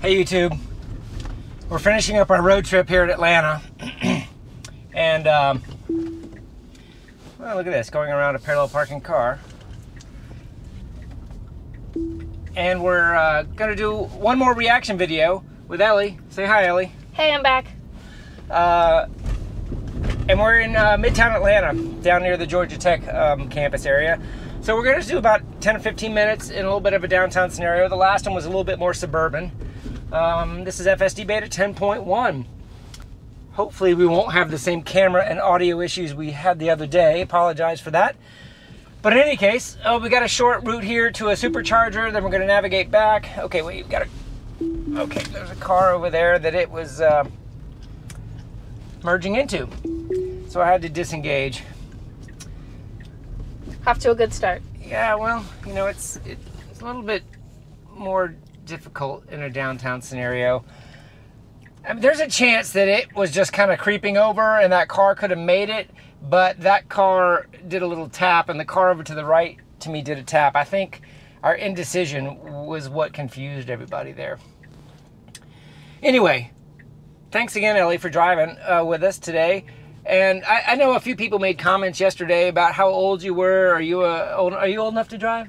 Hey YouTube. We're finishing up our road trip here at Atlanta. and um, well, look at this, going around a parallel parking car. And we're uh, gonna do one more reaction video with Ellie. Say hi, Ellie. Hey, I'm back. Uh, and we're in uh, Midtown Atlanta, down near the Georgia Tech um, campus area. So we're gonna do about 10 or 15 minutes in a little bit of a downtown scenario. The last one was a little bit more suburban. Um, this is FSD Beta 10.1. Hopefully we won't have the same camera and audio issues we had the other day. Apologize for that. But in any case, oh, we got a short route here to a supercharger. Then we're going to navigate back. Okay, wait, we've got a. Okay, there's a car over there that it was uh, merging into. So I had to disengage. Off to a good start. Yeah, well, you know, it's it's a little bit more difficult in a downtown scenario. I mean, there's a chance that it was just kind of creeping over and that car could have made it, but that car did a little tap and the car over to the right to me did a tap. I think our indecision was what confused everybody there. Anyway, thanks again, Ellie, for driving uh, with us today. And I, I, know a few people made comments yesterday about how old you were. Are you uh, old, are you old enough to drive?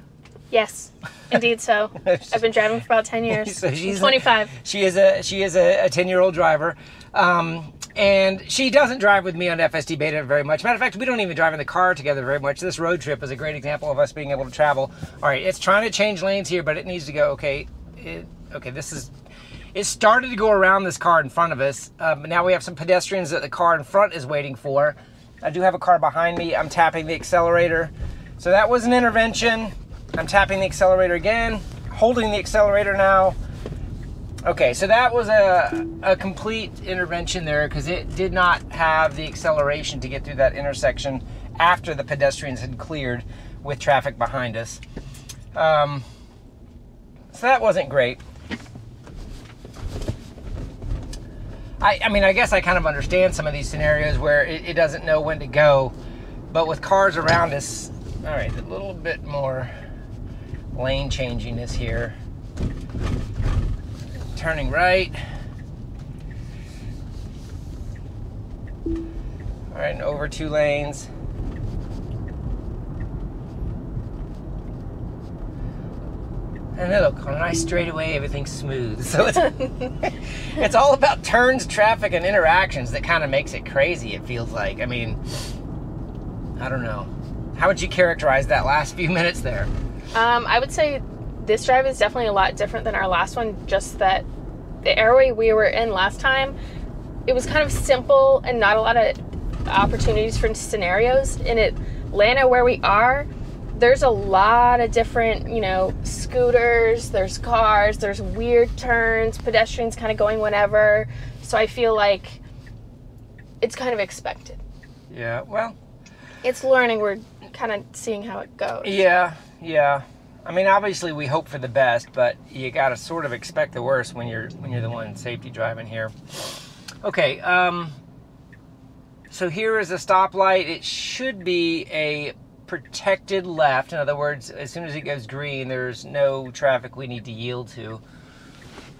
Yes, indeed. So I've been driving for about ten years. so she's 25. A, she is a she is a, 10 year old driver, um, and she doesn't drive with me on FSD Beta very much. Matter of fact, we don't even drive in the car together very much. This road trip is a great example of us being able to travel. All right, it's trying to change lanes here, but it needs to go. Okay, it, okay, this is. It started to go around this car in front of us, um, but now we have some pedestrians that the car in front is waiting for. I do have a car behind me. I'm tapping the accelerator. So that was an intervention. I'm tapping the accelerator again, holding the accelerator now. Okay, so that was a, a complete intervention there because it did not have the acceleration to get through that intersection after the pedestrians had cleared with traffic behind us. Um, so that wasn't great. I, I, mean, I guess I kind of understand some of these scenarios where it, it doesn't know when to go, but with cars around us, all right, a little bit more lane changing is here. Turning right. All right, and over two lanes. And look, on a nice straightaway, everything's smooth. So it's it's all about turns, traffic, and interactions that kind of makes it crazy. It feels like. I mean, I don't know. How would you characterize that last few minutes there? Um, I would say this drive is definitely a lot different than our last one. Just that the airway we were in last time, it was kind of simple and not a lot of opportunities for scenarios. In Atlanta, where we are, there's a lot of different, you know, scooters, there's cars, there's weird turns, pedestrians kind of going whenever. So I feel like it's kind of expected. Yeah, well, it's learning. We're kind of seeing how it goes. Yeah, yeah. I mean, obviously we hope for the best, but you got to sort of expect the worst when you're when you're the one safety driving here. Okay, um, so here is a stoplight. It should be a protected left. In other words, as soon as it goes green, there's no traffic we need to yield to.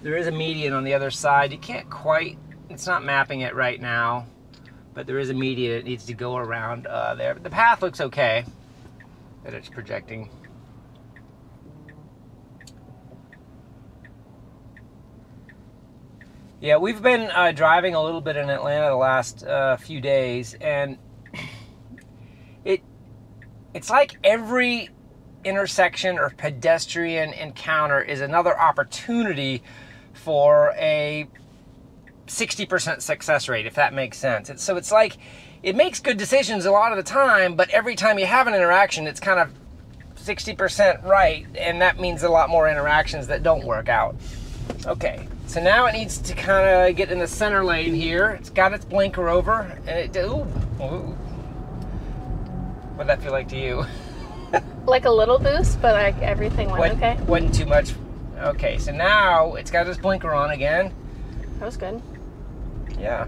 There is a median on the other side. You can't quite, it's not mapping it right now, but there is a median it needs to go around uh, there. But the path looks okay that it's projecting. Yeah, we've been uh, driving a little bit in Atlanta the last uh, few days, and it it's like every intersection or pedestrian encounter is another opportunity for a 60% success rate, if that makes sense. It's, so it's like it makes good decisions a lot of the time, but every time you have an interaction, it's kind of 60% right, and that means a lot more interactions that don't work out. Okay, so now it needs to kind of get in the center lane here. It's got its blinker over, and it, ooh, ooh. What'd that feel like to you? like a little boost, but like everything went What, okay. Wasn't too much. Okay, so now it's got its blinker on again. That was good. Yeah.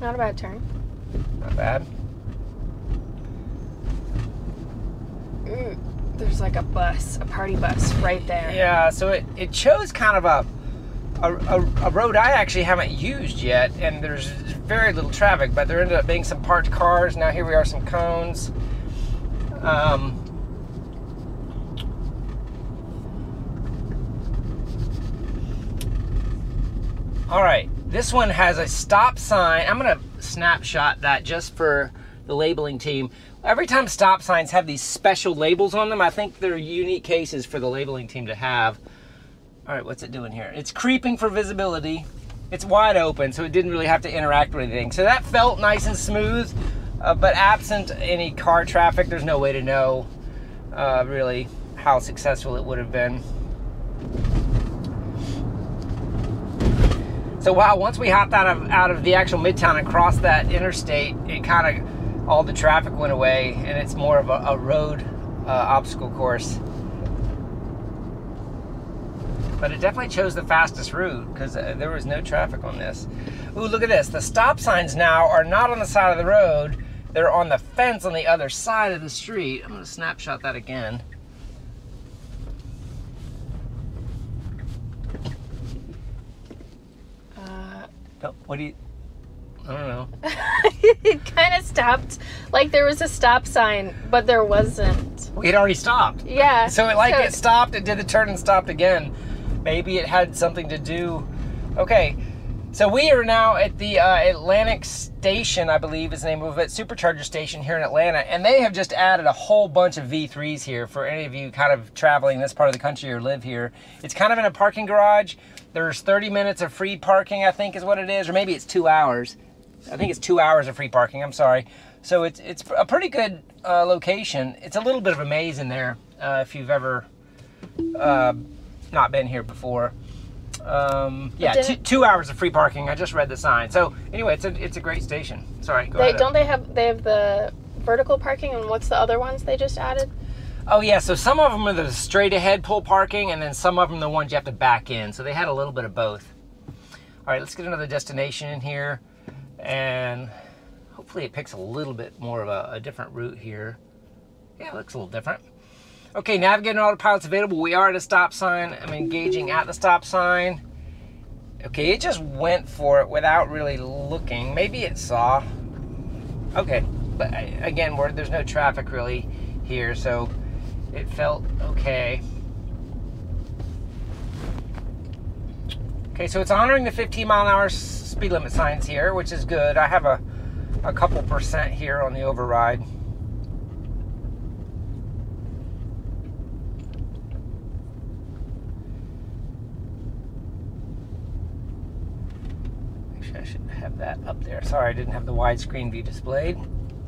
Not a bad turn. Not bad. There's like a bus, a party bus right there. Yeah, so it, it chose kind of a, a, a, a road I actually haven't used yet, and there's very little traffic, but there ended up being some parked cars. Now here we are, some cones. Um, all right, this one has a stop sign. I'm gonna snapshot that just for the labeling team. Every time stop signs have these special labels on them, I think they're unique cases for the labeling team to have. All right, what's it doing here? It's creeping for visibility. It's wide open, so it didn't really have to interact with anything. So that felt nice and smooth, uh, but absent any car traffic, there's no way to know uh, really how successful it would have been. So wow, once we hopped out of out of the actual midtown and crossed that interstate, it kind of all the traffic went away, and it's more of a, a road uh, obstacle course. But it definitely chose the fastest route because uh, there was no traffic on this. Ooh, look at this. The stop signs now are not on the side of the road. They're on the fence on the other side of the street. I'm to snapshot that again. Uh, What do you... I don't know. it kind of stopped. Like there was a stop sign, but there wasn't. We had already stopped. Yeah. So it like so- it stopped, it did the turn and stopped again. Maybe it had something to do. Okay, so we are now at the uh, Atlantic Station, I believe is the name of it, supercharger station here in Atlanta, and they have just added a whole bunch of V3s here for any of you kind of traveling this part of the country or live here. It's kind of in a parking garage. There's 30 minutes of free parking, I think is what it is, or maybe it's two hours. I think it's two hours of free parking. I'm sorry. So it's it's a pretty good uh, location. It's a little bit of a maze in there uh, if you've ever uh, not been here before. Um, yeah, two, two hours of free parking. I just read the sign. So anyway, it's a it's a great station. Sorry, go They ahead. don't they have they have the vertical parking and what's the other ones they just added? Oh yeah, so some of them are the straight ahead pull parking, and then some of them the ones you have to back in. So they had a little bit of both. All right, let's get another destination in here, and hopefully it picks a little bit more of a, a different route here. Yeah, it looks a little different. Okay, navigating autopilot's available. We are at a stop sign. I'm engaging at the stop sign. Okay, it just went for it without really looking. Maybe it saw. Okay, but uh, again, we're, there's no traffic really here, so it felt okay. Okay, so it's honoring the 15 mile an hour speed limit signs here, which is good. I have a, a couple percent here on the override. Actually, I should have that up there. Sorry, I didn't have the widescreen view displayed.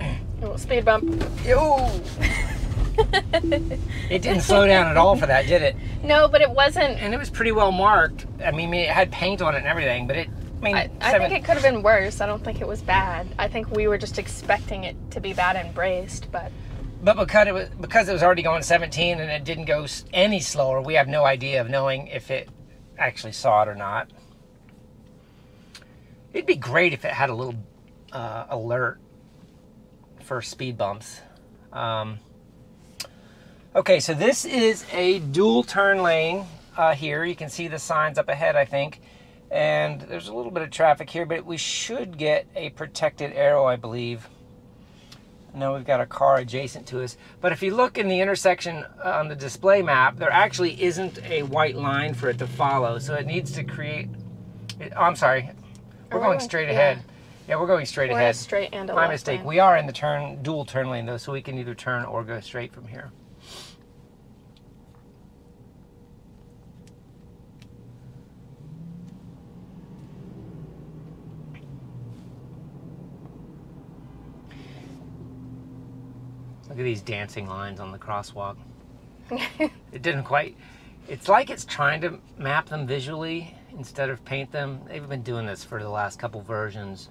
A little speed bump. Yo! It didn't slow down at all for that, did it? No, but it wasn't. And it was pretty well marked. I mean, it had paint on it and everything, but it. I mean, I, I think it could have been worse. I don't think it was bad. I think we were just expecting it to be bad and braced, but But because it was because it was already going 17 and it didn't go any slower, we have no idea of knowing if it actually saw it or not. It'd be great if it had a little uh, alert for speed bumps. Um, okay, so this is a dual turn lane uh, here. You can see the signs up ahead, I think. And there's a little bit of traffic here, but we should get a protected arrow, I believe. No, we've got a car adjacent to us. But if you look in the intersection uh, on the display map, there actually isn't a white line for it to follow. So it needs to create. It, oh, I'm sorry. We're going straight ahead. Yeah, we're going straight we're ahead. straight and a My mistake. lane. We are in the turn dual turn lane though, so we can either turn or go straight from here. Look at these dancing lines on the crosswalk. It didn't quite. It's like it's trying to map them visually instead of paint them. They've been doing this for the last couple versions.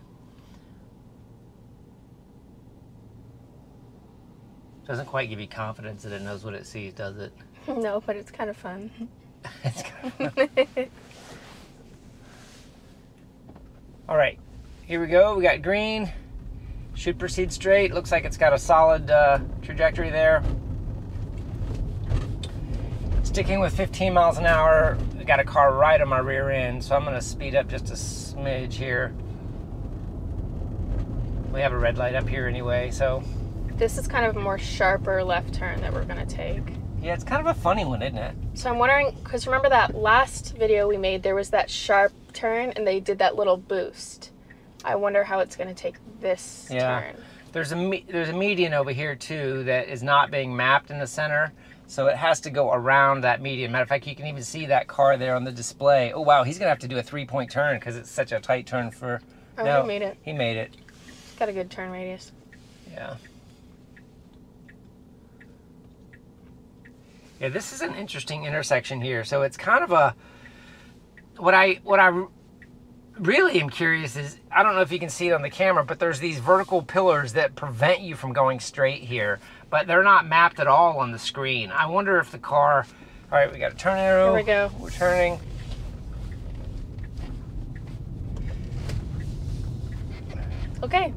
Doesn't quite give you confidence that it knows what it sees, does it? no, but it's kind of fun. It's kind of- fun. All right, here we go. We got green. Should proceed straight. Looks like it's got a solid uh, trajectory there. sticking with 15 miles an hour. I got a car right on my rear end, so I'm going to speed up just a smidge here. We have a red light up here anyway, so This is kind of a more sharper left turn that we're gonna take. yeah, it's kind of a funny one, isn't it? So I'm wondering, because remember that last video we made, there was that sharp turn and they did that little boost. I wonder how it's gonna take this Yeah. turn. There's a me- there's a median over here too that is not being mapped in the center, so it has to go around that median. Matter of fact, you can even see that car there on the display. Oh wow, he's gonna have to do a three point turn because it's such a tight turn for. Oh, no, he made it. He made it. Got a good turn radius. Yeah. Yeah, this is an interesting intersection here. So it's kind of a what I what I really am curious is I don't know if you can see it on the camera, but there's these vertical pillars that prevent you from going straight here, but they're not mapped at all on the screen. I wonder if the car All right, we got a turn arrow. Here we go. We're turning. Okay,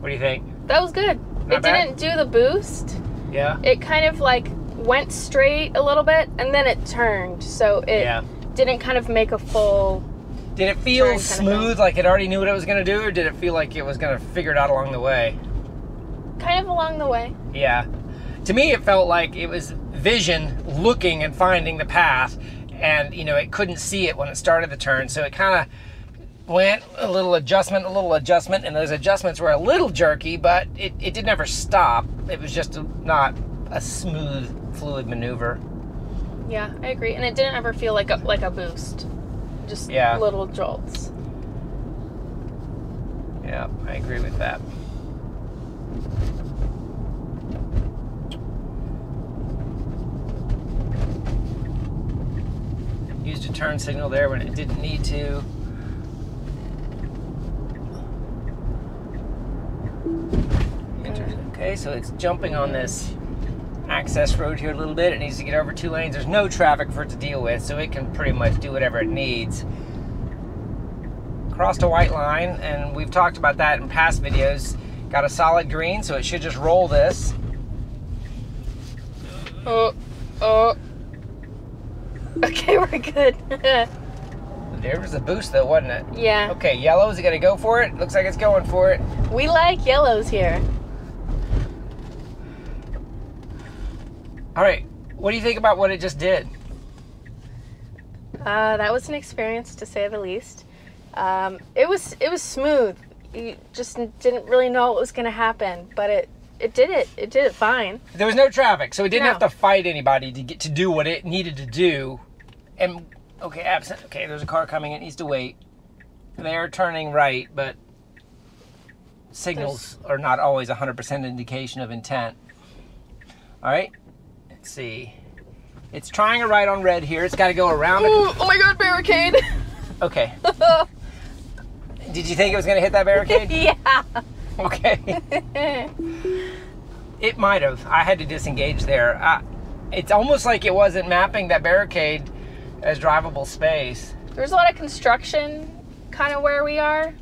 What do you think? that was good. Not it bad. didn't do the boost. Yeah. It kind of like went straight a little bit and then it turned. So it Yeah. didn't kind of make a full. Did it feel smooth, like it already knew what it was going to do, or did it feel like it was going to figure it out along the way? Kind of along the way. Yeah. To me, it felt like it was vision looking and finding the path, and you know it couldn't see it when it started the turn, so it kind of went a little adjustment, a little adjustment, and those adjustments were a little jerky, but it, it did never stop. It was just a, not a smooth, fluid maneuver. Yeah, I agree. And it didn't ever feel like a like a boost. Just Yeah. little jolts. Yeah, I agree with that. Used a turn signal there when it didn't need to. Okay, so it's jumping on this access road here a little bit. It needs to get over two lanes. There's no traffic for it to deal with, so it can pretty much do whatever it needs crossed a white line, and we've talked about that in past videos. Got a solid green, so it should just roll this. Oh, oh. Okay, we're good. There was a boost, though, wasn't it? yeah, Okay, yellow, is it gonna go for it? Looks like it's going for it. we like yellows here. All right, what do you think about what it just did? Uh, that was an experience to say the least. Um, it was it was smooth. You just didn't really know what was going to happen, but it it did it. It did it fine. There was no traffic, so it didn't No. have to fight anybody to get to do what it needed to do. And okay, absent. Okay, there's a car coming. It needs to wait. They're turning right, but signals are not always 100% indication of intent. All right, let's see. It's trying a right on red here. It's got to go around. Ooh, oh my god, barricade! okay. Did you think it was going to hit that barricade? yeah. Okay. It might have. I had to disengage there. I, it's almost like it wasn't mapping that barricade as drivable space. There's a lot of construction kind of where we are.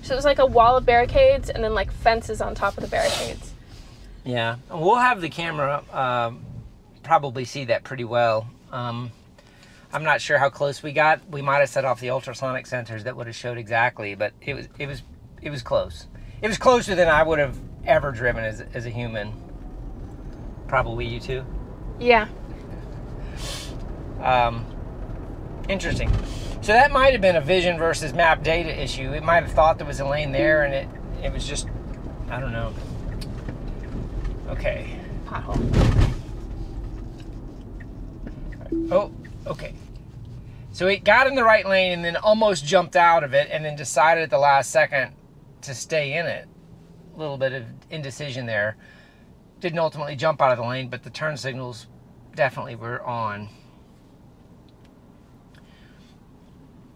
So it was like a wall of barricades and then like fences on top of the barricades. Yeah, we'll have the camera um, probably see that pretty well. Um, I'm not sure how close we got. We might have set off the ultrasonic sensors that would have showed exactly, but it was it was it was close. It was closer than I would have ever driven as as a human. Probably you too. Yeah. Um, interesting. So that might have been a vision versus map data issue. It might have thought there was a lane there, and it it was just I don't know. Okay. Pothole. Oh, okay. So it got in the right lane and then almost jumped out of it, and then decided at the last second to stay in it. A little bit of indecision there. Didn't ultimately jump out of the lane, but the turn signals definitely were on.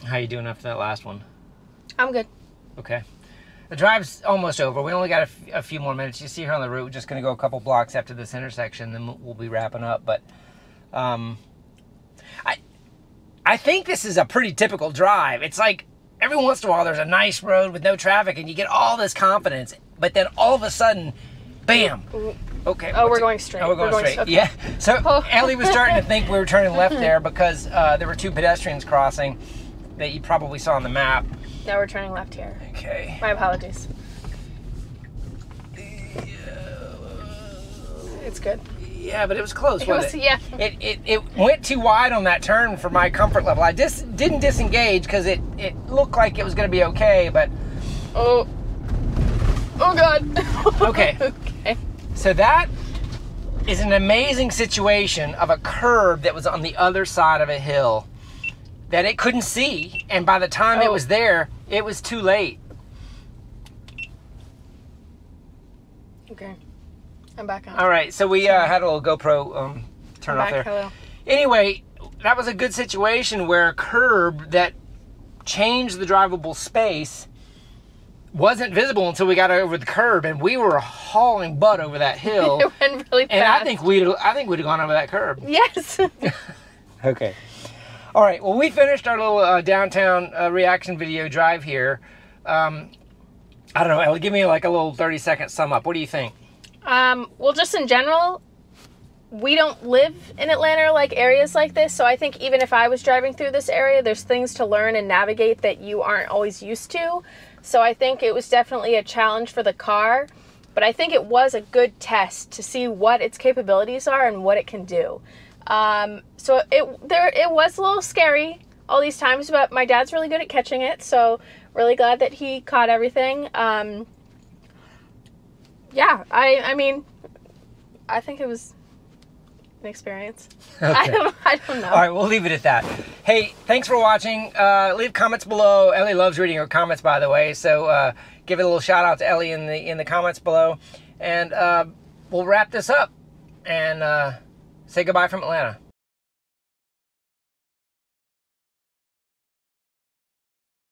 How you doing after that last one? I'm good. Okay. The drive's almost over. We only got a, f- a few more minutes. You see here on the route, we're just going to go a couple blocks after this intersection, then we'll be wrapping up. But um, I, I think this is a pretty typical drive. It's like every once in a while there's a nice road with no traffic, and you get all this confidence, but then all of a sudden, bam, mm-hmm. Okay. Oh, we're going straight. Oh, we're going, We're going straight. okay. Yeah. So Oh. Ellie was starting to think we were turning left mm-hmm. there because uh, there were two pedestrians crossing that you probably saw on the map. Now we're turning left here. Okay. My apologies. Uh, it's good. Yeah, but it was close, It wasn't was, it? yeah. It, it, it went too wide on that turn for my comfort level. I just didn't disengage because it, it looked like it was going to be okay, but Oh. Oh God. Okay. okay. So that is an amazing situation of a curb that was on the other side of a hill that it couldn't see, and by the time it Oh. was there, it was too late. Okay. I'm back on. All right, so we uh, had a little GoPro um, turn I'm off there. Hello. Anyway, that was a good situation where a curb that changed the drivable space wasn't visible until we got over the curb, and we were hauling butt over that hill. It went really fast. and I think we'd I think we'd have gone over that curb. Yes. Okay. All right. Well, we finished our little uh, downtown uh, reaction video drive here. Um, I don't know. Ellie, give me like a little thirty second sum up. What do you think? Um, well, just in general, we don't live in Atlanta like areas like this. So I think even if I was driving through this area, there's things to learn and navigate that you aren't always used to. So I think it was definitely a challenge for the car, but I think it was a good test to see what its capabilities are and what it can do. Um, so it there it was a little scary all these times, but my dad's really good at catching it. So really glad that he caught everything. Um, yeah, I I mean, I think it was an experience. I don't I don't know. All right, we'll leave it at that. Hey, thanks for watching. Uh, leave comments below. Ellie loves reading her comments, by the way. So uh, give it a little shout out to Ellie in the in the comments below, and uh, we'll wrap this up and uh, say goodbye from Atlanta.